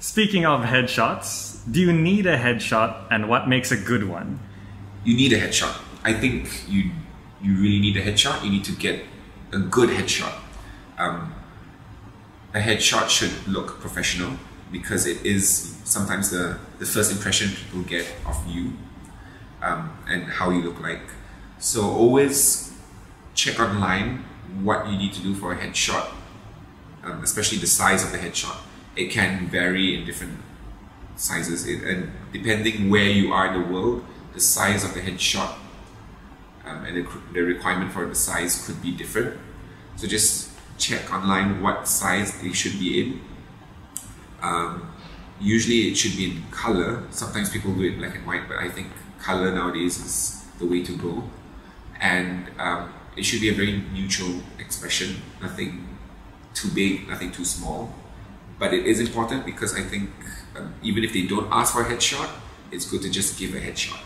Speaking of headshots, do you need a headshot and what makes a good one? You need a headshot. I think you you really need a headshot. You need to get a good headshot. Um, a headshot should look professional because it is sometimes the, the first impression people get of you um, and how you look like. So always check online what you need to do for a headshot, um, especially the size of the headshot. It can vary in different sizes, it, and depending where you are in the world, the size of the headshot um, and the, the requirement for the size could be different. So just check online what size they should be in. Um, usually it should be in color. Sometimes people do it black and white, but I think color nowadays is the way to go. And um, it should be a very neutral expression, nothing too big, nothing too small. But it is important because I think um, even if they don't ask for a headshot, it's good to just give a headshot.